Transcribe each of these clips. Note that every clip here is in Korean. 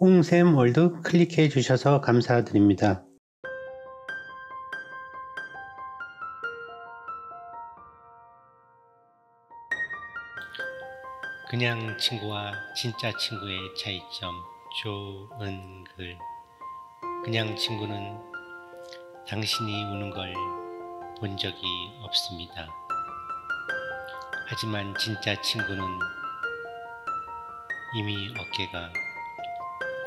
홍샘 월드 클릭해 주셔서 감사드립니다. 그냥 친구와 진짜 친구의 차이점 좋은 글 그냥 친구는 당신이 우는 걸 본 적이 없습니다. 하지만 진짜 친구는 이미 어깨가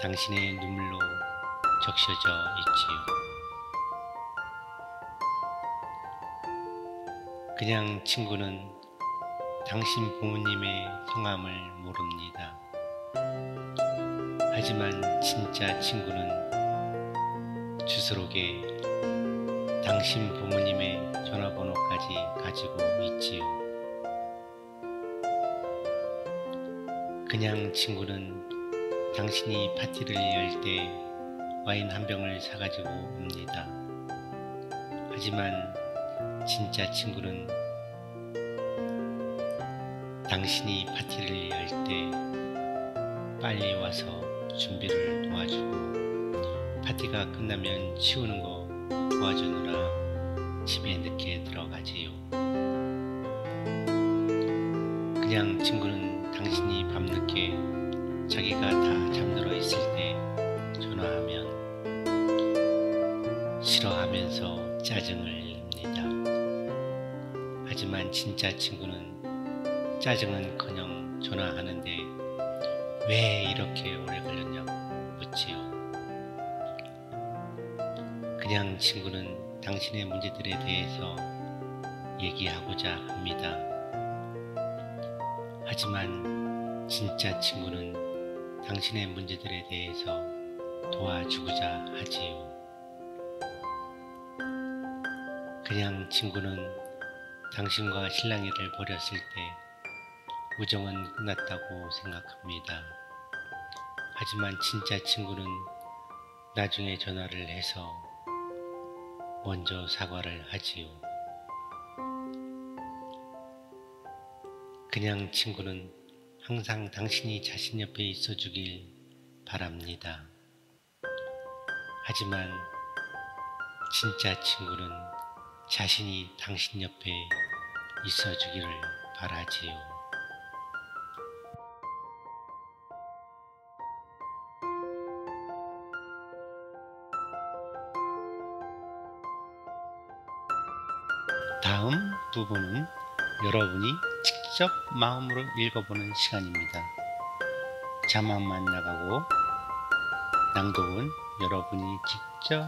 당신의 눈물로 적셔져 있지요. 그냥 친구는 당신 부모님의 성함을 모릅니다. 하지만 진짜 친구는 주스록에 당신 부모님의 전화번호까지 가지고 있지요. 그냥 친구는 당신이 파티를 열 때 와인 한 병을 사가지고 옵니다. 하지만 진짜 친구는 당신이 파티를 열 때 빨리 와서 준비를 도와주고 파티가 끝나면 치우는 거 도와주느라 집에 늦게 들어가지요. 그냥 친구는 당신이 밤늦게 자기가 다 잠들어 있을 때 전화하면 싫어하면서 짜증을 냅니다. 하지만 진짜 친구는 짜증은커녕 전화하는데 왜 이렇게 오래 걸렸냐고 묻지요. 그냥 친구는 당신의 문제들에 대해서 얘기하고자 합니다. 하지만 진짜 친구는 당신의 문제들에 대해서 도와주고자 하지요. 그냥 친구는 당신과 신랑이를 버렸을 때 우정은 끝났다고 생각합니다. 하지만 진짜 친구는 나중에 전화를 해서 먼저 사과를 하지요. 그냥 친구는 항상 당신이 자신 옆에 있어 주길 바랍니다. 하지만 진짜 친구는 자신이 당신 옆에 있어 주기를 바라지요. 다음 부분은 여러분이 직접 마음으로 읽어보는 시간입니다. 자막만 나가고 낭독은 여러분이 직접